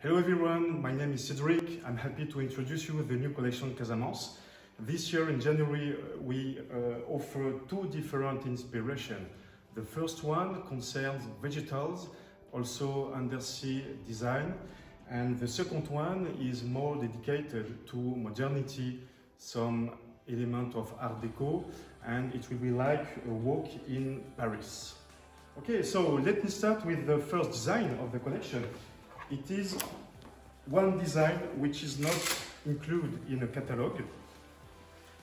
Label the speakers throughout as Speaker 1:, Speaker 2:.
Speaker 1: Hello everyone, my name is Cedric. I'm happy to introduce you the new collection Casamance. This year in January we uh, offer two different inspirations. The first one concerns vegetables, also undersea design, and the second one is more dedicated to modernity, some element of art deco, and it will be like a walk in Paris. Okay, so let me start with the first design of the collection. It is one design which is not included in a catalog.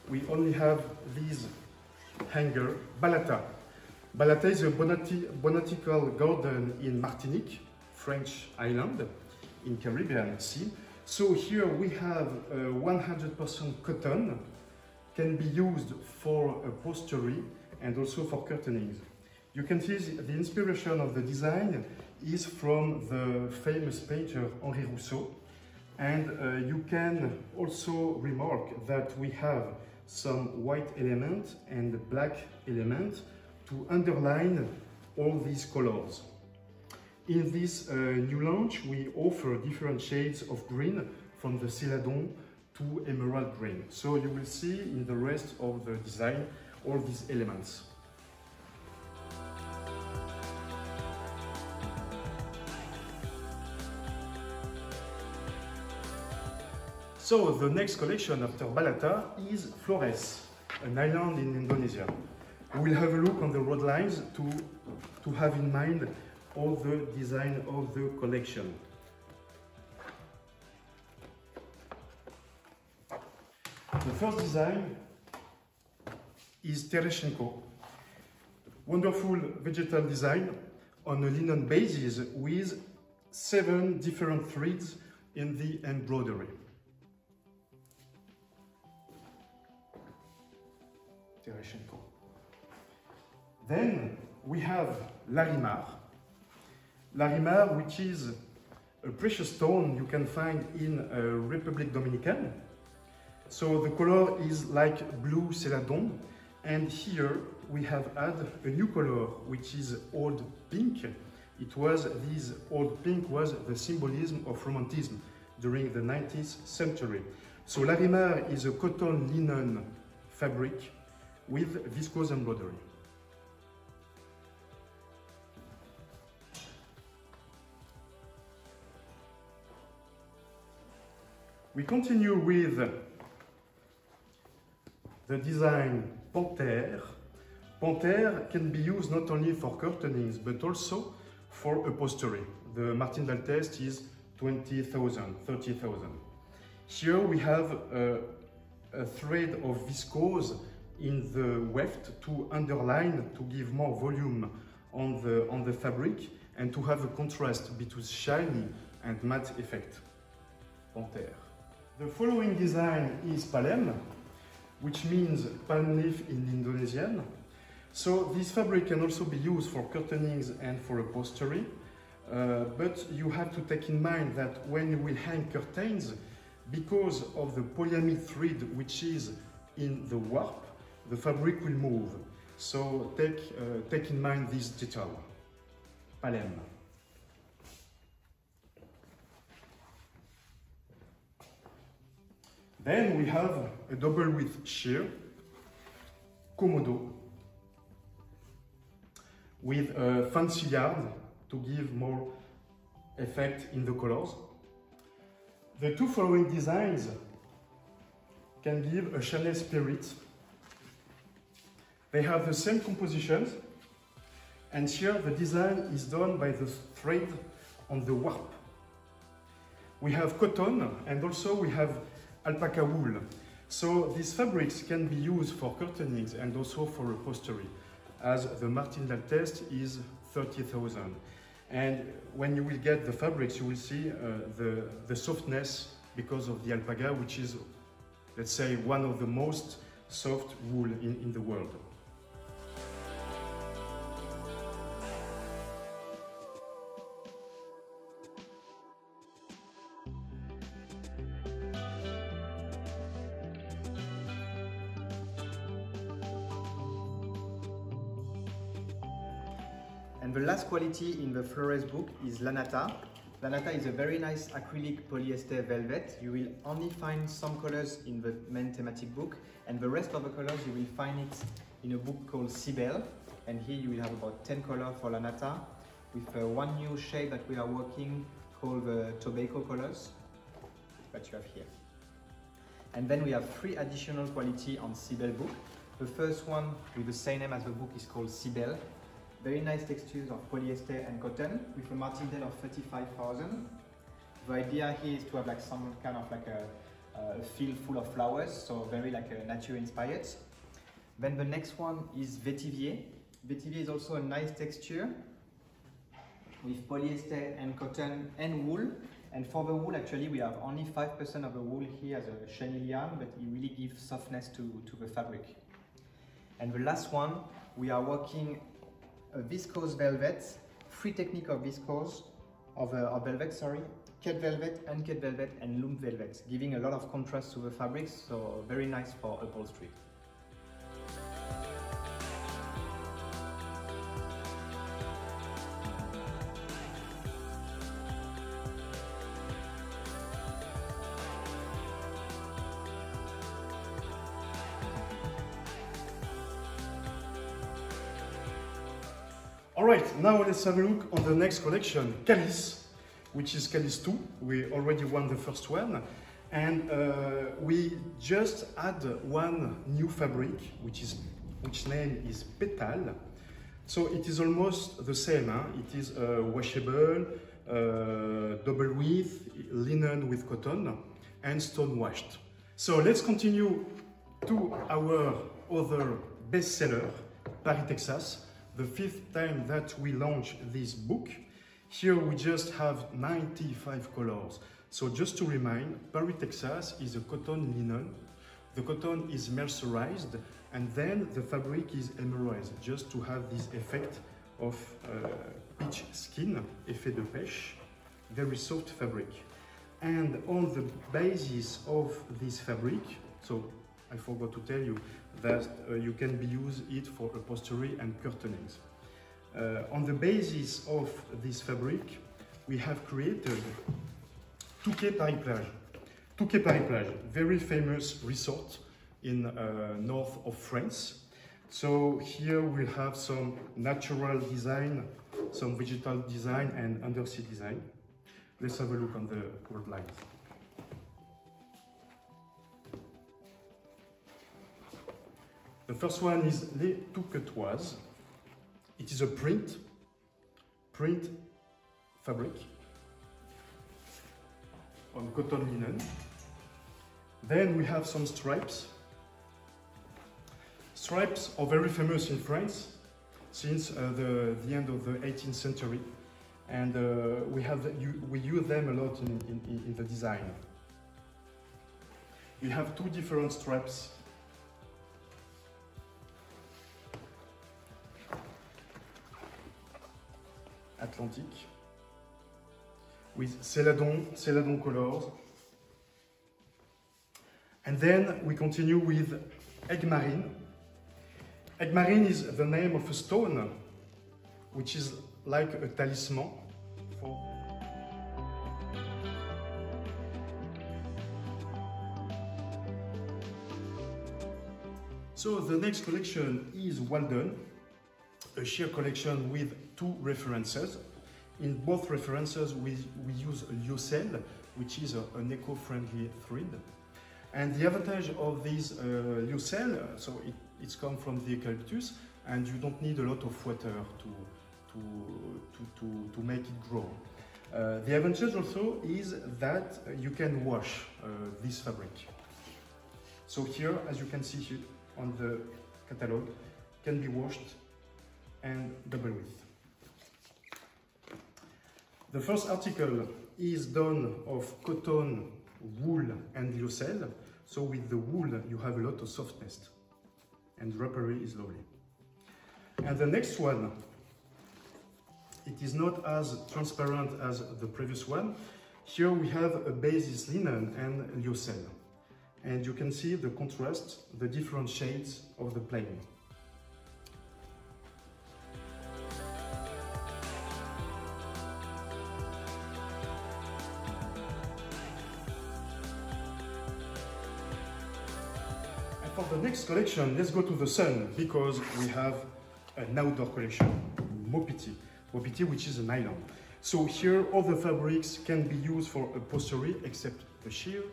Speaker 1: We only have this hanger, Balata. Balata is a bonati botanical garden in Martinique, French island, in Caribbean Sea. So here we have 100% uh, cotton, can be used for upholstery and also for curtainings. You can see the inspiration of the design is from the famous painter Henri Rousseau. And uh, you can also remark that we have some white element and black element to underline all these colors. In this uh, new launch, we offer different shades of green from the celadon to emerald green. So you will see in the rest of the design all these elements. So the next collection after Balata is Flores, an island in Indonesia. We will have a look on the road lines to, to have in mind all the design of the collection. The first design is Tereshenko. Wonderful vegetal design on a linen basis with seven different threads in the embroidery. Tereshenko. Then we have Larimar. Larimar, which is a precious stone you can find in uh, Republic Dominican. So the color is like blue celadon. And here we have added a new color, which is old pink. It was, this old pink was the symbolism of romanticism during the 19th century. So Larimar is a cotton linen fabric with viscose embroidery. We continue with the design Panthère. Panthère can be used not only for curtainings but also for upholstery. The Martin test is 20,000, 30,000. Here we have a, a thread of viscose in the weft to underline, to give more volume on the, on the fabric and to have a contrast between shiny and matte effect. Panthère. The following design is Palem, which means palm leaf in Indonesian. So this fabric can also be used for curtainings and for upholstery. Uh, but you have to take in mind that when you will hang curtains, because of the polyamide thread which is in the warp, the fabric will move. So take, uh, take in mind this detail. Palem. Then we have a double width sheer, Komodo, with a fancy yarn to give more effect in the colors. The two following designs can give a Chanel spirit they have the same compositions, and here the design is done by the thread on the warp. We have cotton and also we have alpaca wool. So these fabrics can be used for curtainings and also for upholstery, as the Martindale test is 30,000. And when you will get the fabrics, you will see uh, the, the softness because of the alpaca, which is, let's say, one of the most soft wool in, in the world.
Speaker 2: And the last quality in the Flores book is Lanata. Lanata is a very nice acrylic polyester velvet. You will only find some colors in the main thematic book and the rest of the colors you will find it in a book called Cybèle and here you will have about 10 colors for Lanata with uh, one new shade that we are working called the tobacco colors that you have here. And then we have three additional quality on Cybèle book. The first one with the same name as the book is called Cybèle. Very nice textures of polyester and cotton with a martindale of 35,000. The idea here is to have like some kind of like a, a field full of flowers, so very like a nature inspired. Then the next one is Vetivier. Vetivier is also a nice texture with polyester and cotton and wool. And for the wool, actually, we have only 5% of the wool here as a chenille yarn, but it really gives softness to, to the fabric. And the last one, we are working a viscose velvet, three technique of viscose, of, uh, of velvet, sorry, cut velvet, uncut velvet, and loom velvet, giving a lot of contrast to the fabrics, so very nice for upholstery.
Speaker 1: All right, now let's have a look on the next collection, Calice, which is Calice 2. We already won the first one. And uh, we just add one new fabric, which is which name is Petal. So it is almost the same. Huh? It is uh, washable, uh, double width, linen with cotton, and stone washed. So let's continue to our other bestseller, Paris, Texas the fifth time that we launch this book. Here we just have 95 colors. So just to remind, Paris, Texas is a cotton linen. The cotton is mercerized and then the fabric is emerized just to have this effect of uh, peach skin, effet de pêche, very soft fabric. And on the basis of this fabric, so I forgot to tell you that uh, you can be use it for upholstery and curtainings. Uh, on the basis of this fabric, we have created Touquet Paris Plage. Touquet Paris Plage, very famous resort in uh, north of France. So here we have some natural design, some vegetal design and undersea design. Let's have a look on the world lines. The first one is Les Touquetoises. It is a print, print fabric on cotton linen. Then we have some stripes. Stripes are very famous in France since uh, the, the end of the 18th century and uh, we, have we use them a lot in, in, in the design. We have two different stripes Atlantique with Celadon, Celadon colors. And then we continue with Aiguemarine. Aiguemarine is the name of a stone which is like a talisman for So the next collection is Walden a sheer collection with two references. In both references, we, we use lyocell, which is a, an eco-friendly thread. And the advantage of this uh, lyocell, so it, it's come from the eucalyptus, and you don't need a lot of water to, to, to, to, to make it grow. Uh, the advantage also is that you can wash uh, this fabric. So here, as you can see on the catalog, can be washed and double width. The first article is done of cotton, wool and lyocell. So with the wool, you have a lot of softness and drapery is lovely. And the next one, it is not as transparent as the previous one. Here we have a basis linen and lyocell. And you can see the contrast, the different shades of the plain. Collection, let's go to the sun because we have an outdoor collection, Maupiti. Maupiti, which is a nylon. So here, all the fabrics can be used for upholstery except the sheer,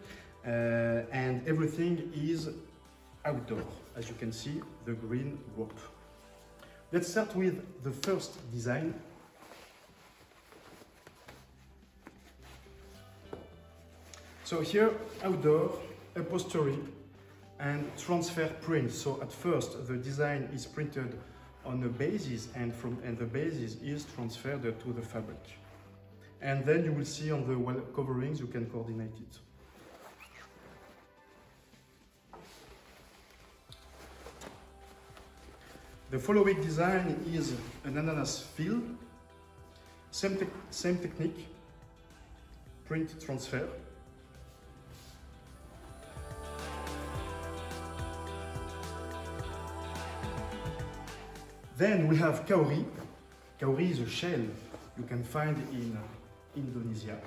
Speaker 1: uh, and everything is outdoor. As you can see, the green rope. Let's start with the first design. So here, outdoor, upholstery, and transfer print. So at first, the design is printed on a basis, and from and the basis is transferred to the fabric. And then you will see on the wall coverings, you can coordinate it. The following design is an ananas fill, same, te same technique, print transfer. Then we have kauri. Kauri is a shell you can find in Indonesia.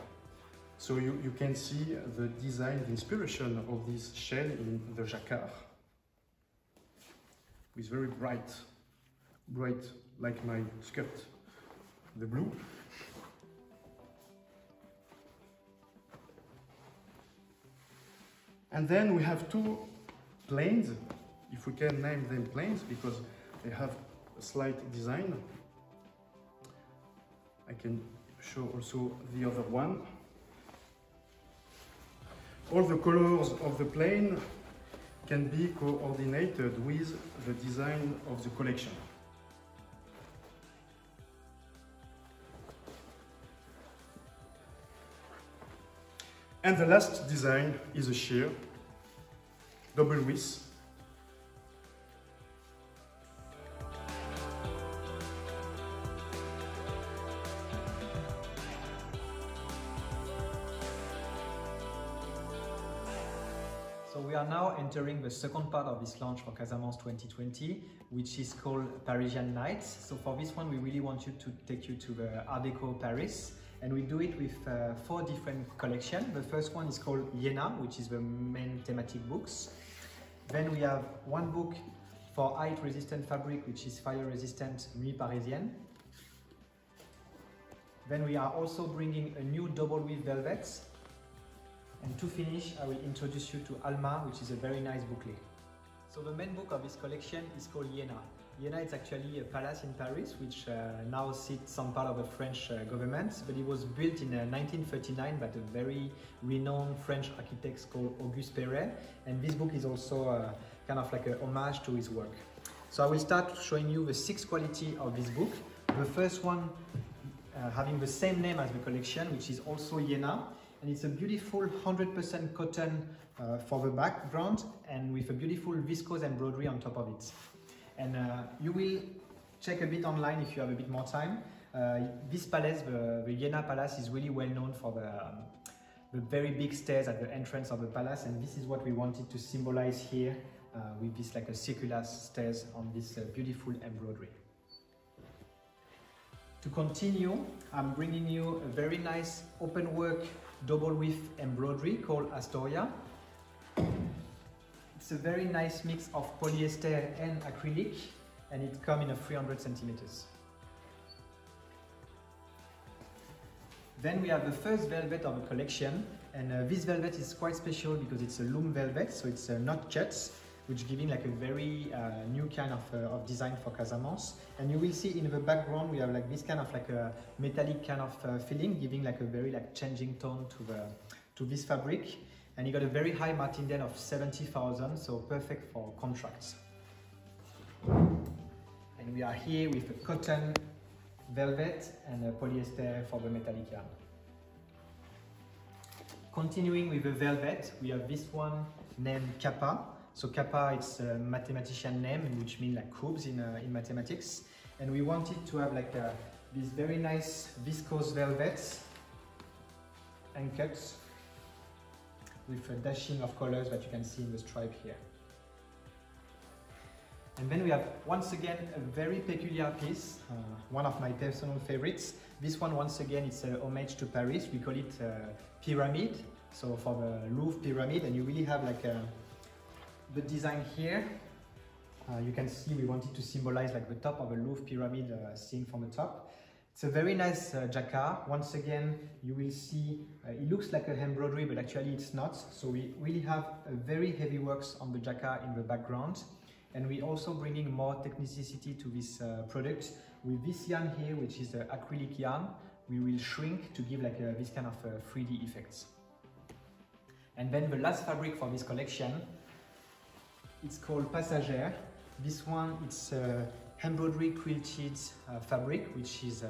Speaker 1: So you, you can see the design, the inspiration of this shell in the jacquard. It's very bright, bright like my skirt, the blue. And then we have two plains, if we can name them plains, because they have slight design. I can show also the other one. All the colors of the plain can be coordinated with the design of the collection. And the last design is a sheer, double width,
Speaker 2: entering the second part of this launch for Casamance 2020, which is called Parisian Nights. So for this one, we really want you to take you to the Art Deco Paris, and we do it with uh, four different collections. The first one is called Iéna, which is the main thematic books. Then we have one book for height-resistant fabric, which is fire-resistant Nuit Parisienne. Then we are also bringing a new double weave velvet and to finish, I will introduce you to Alma, which is a very nice booklet. So the main book of this collection is called Iéna. Iéna is actually a palace in Paris, which uh, now sits some part of the French uh, government, but it was built in uh, 1939 by a very renowned French architect called Auguste Perret, and this book is also uh, kind of like a homage to his work. So I will start showing you the six quality of this book. The first one uh, having the same name as the collection, which is also Iéna, and it's a beautiful 100% cotton uh, for the background and with a beautiful viscose embroidery on top of it. And uh, you will check a bit online if you have a bit more time. Uh, this palace, the, the Iéna Palace, is really well known for the, um, the very big stairs at the entrance of the palace, and this is what we wanted to symbolize here uh, with this like a circular stairs on this uh, beautiful embroidery. To continue, I'm bringing you a very nice open work double width embroidery called Astoria. It's a very nice mix of polyester and acrylic and it comes in a 300 centimeters. Then we have the first velvet of the collection and uh, this velvet is quite special because it's a loom velvet so it's uh, not cut which giving like a very uh, new kind of, uh, of design for Casamance. And you will see in the background we have like this kind of like a metallic kind of uh, feeling, giving like a very like changing tone to the to this fabric. And you got a very high martindale of 70,000, so perfect for contracts. And we are here with a cotton velvet and polyester for the metallic yarn. Continuing with the velvet, we have this one named Kappa. So kappa, it's a mathematician name, which means like cubes in, uh, in mathematics. And we wanted to have like a, these very nice viscose velvets and cuts with a dashing of colors that you can see in the stripe here. And then we have once again a very peculiar piece, uh, one of my personal favorites. This one once again it's a homage to Paris. We call it uh, pyramid. So for the Louvre pyramid, and you really have like a the design here, uh, you can see we wanted to symbolize like the top of a Louvre pyramid uh, seen from the top. It's a very nice uh, jacquard. Once again, you will see uh, it looks like a embroidery, but actually it's not. So we really have a very heavy works on the jacquard in the background. And we're also bringing more technicity to this uh, product. With this yarn here, which is acrylic yarn, we will shrink to give like this kind of 3D uh, effects. And then the last fabric for this collection, it's called Passagère. This one, it's uh, embroidery quilted uh, fabric, which is uh,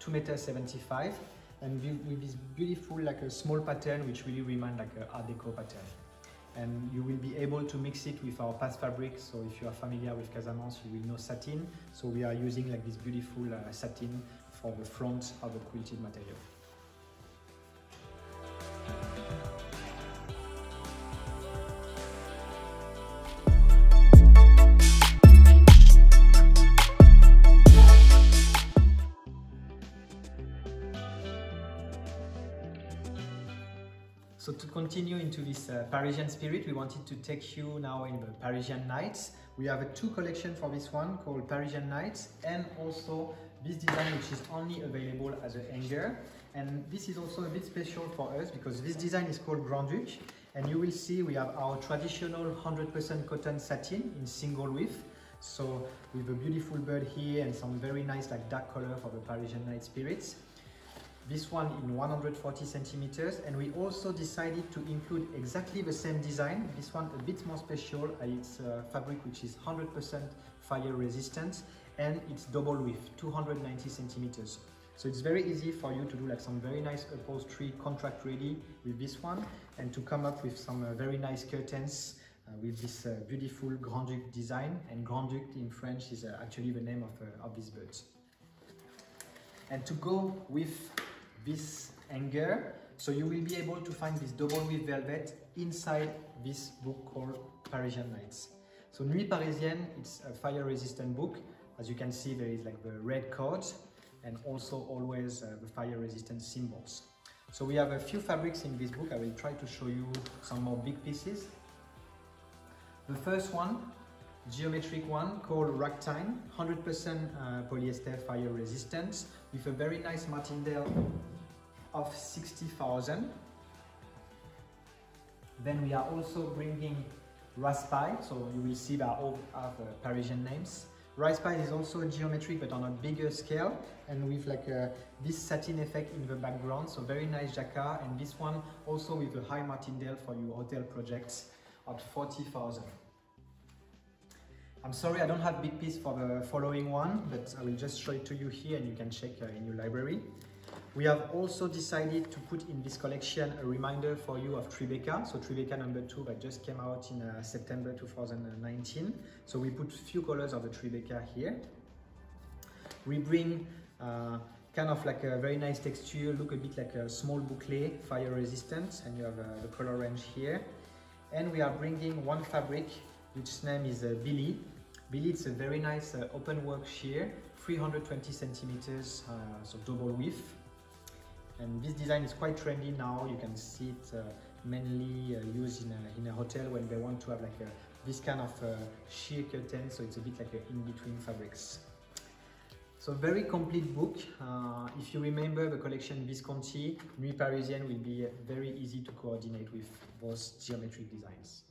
Speaker 2: 2 meters 75 and with this beautiful like a small pattern which really remind like a art deco pattern. And you will be able to mix it with our past fabric so if you are familiar with Casamance you will know satin. So we are using like this beautiful uh, satin for the front of the quilted material into this uh, Parisian spirit, we wanted to take you now in the Parisian nights. We have a two collection for this one called Parisian Nights and also this design which is only available as a hanger. And this is also a bit special for us because this design is called Grand Duc and you will see we have our traditional 100% cotton satin in single width. So with a beautiful bird here and some very nice like dark color for the Parisian night spirits this one in 140 centimeters and we also decided to include exactly the same design. This one a bit more special it's a fabric which is 100% fire resistant and it's double width 290 centimeters. So it's very easy for you to do like some very nice upholstery contract ready with this one and to come up with some uh, very nice curtains uh, with this uh, beautiful Grand Duc design. And Grand Duc in French is uh, actually the name of, uh, of this bird. And to go with this hanger. So you will be able to find this double width velvet inside this book called Parisian Nights. So Nuit Parisienne, it's a fire resistant book. As you can see, there is like the red cord and also always uh, the fire resistant symbols. So we have a few fabrics in this book. I will try to show you some more big pieces. The first one, geometric one called Ragtime, 100% uh, polyester fire resistant with a very nice martindale of 60,000. Then we are also bringing Raspail, so you will see that all have uh, Parisian names. Raspail is also geometric but on a bigger scale and with like uh, this satin effect in the background, so very nice jacquard and this one also with a high martindale for your hotel projects at 40,000. I'm sorry I don't have big piece for the following one, but I will just show it to you here and you can check uh, in your library. We have also decided to put in this collection a reminder for you of Tribeca. So Tribeca number two that just came out in uh, September 2019. So we put few colors of the Tribeca here. We bring uh, kind of like a very nice texture, look a bit like a small boucle, fire resistant, and you have uh, the color range here. And we are bringing one fabric, which name is uh, Billy. Billy, it's a very nice uh, open work sheer, 320 centimeters, uh, so double width. And this design is quite trendy now. You can see it uh, mainly uh, used in a, in a hotel when they want to have like a, this kind of uh, sheer curtain. So it's a bit like a in-between fabrics. So very complete book. Uh, if you remember the collection Visconti, Nuit Parisienne will be very easy to coordinate with those geometric designs.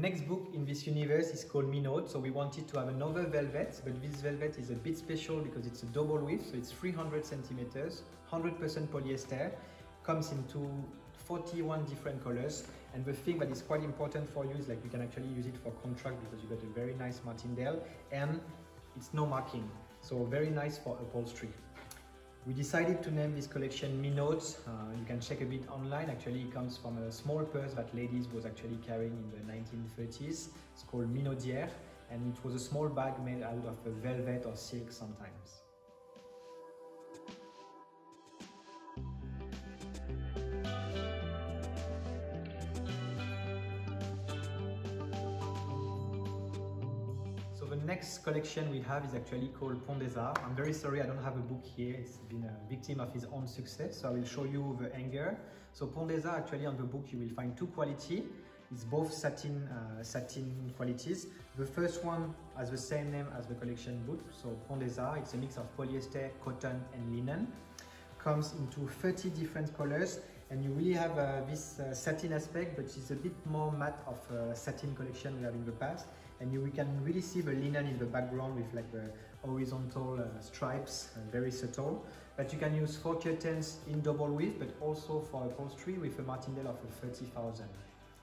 Speaker 2: Next book in this universe is called Minaude. So we wanted to have another velvet, but this velvet is a bit special because it's a double width, so it's 300 centimeters, 100% polyester, comes into 41 different colors. And the thing that is quite important for you is like you can actually use it for contract because you got a very nice martindale and it's no marking. So very nice for upholstery. We decided to name this collection Minaude. Uh, you can check a bit online. Actually, it comes from a small purse that ladies was actually carrying in the 1930s. It's called Minaudière and it was a small bag made out of velvet or silk sometimes. Next collection we have is actually called Pont des Arts. I'm very sorry I don't have a book here. It's been a victim of his own success. So I will show you the hanger. So Pont des Arts, actually on the book you will find two quality. It's both satin, uh, satin qualities. The first one has the same name as the collection book. So Pont des Arts, it's a mix of polyester, cotton and linen. Comes into 30 different colors and you really have uh, this uh, satin aspect but it's a bit more matte of uh, satin collection we have in the past and you, we can really see the linen in the background with like the horizontal uh, stripes, uh, very subtle. But you can use four curtains in double width, but also for upholstery with a martindale of 30,000.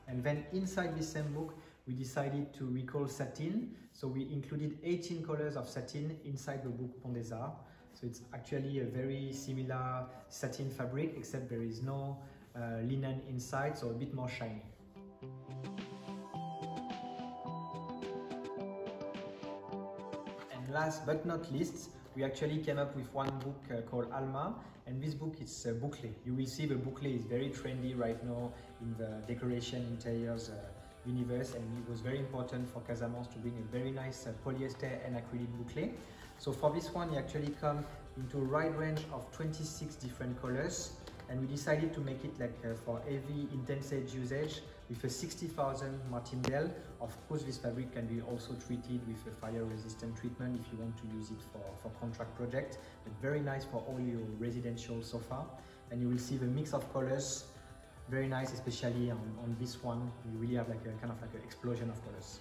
Speaker 2: And then inside this same book, we decided to recall satin. So we included 18 colors of satin inside the book Pont des Arts. So it's actually a very similar satin fabric, except there is no uh, linen inside, so a bit more shiny. Last but not least, we actually came up with one book uh, called Alma, and this book is a booklet. You will see the booklet is very trendy right now in the decoration interiors uh, universe, and it was very important for Casamance to bring a very nice uh, polyester and acrylic booklet. So for this one, it actually come into a wide range of 26 different colors, and we decided to make it like uh, for heavy intense usage with a 60,000 martindale. Of course, this fabric can be also treated with a fire resistant treatment if you want to use it for, for contract project, but very nice for all your residential sofa. And you will see the mix of colors, very nice, especially on, on this one. You really have like a kind of like an explosion of colors.